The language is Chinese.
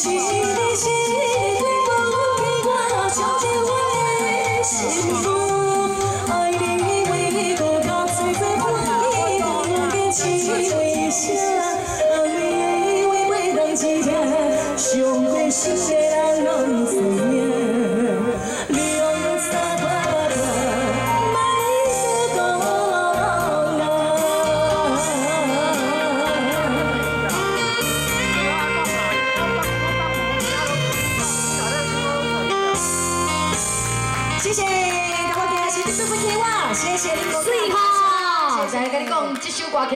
心的心你最懂我我想借支不弃我，谢谢你们。好，再来你。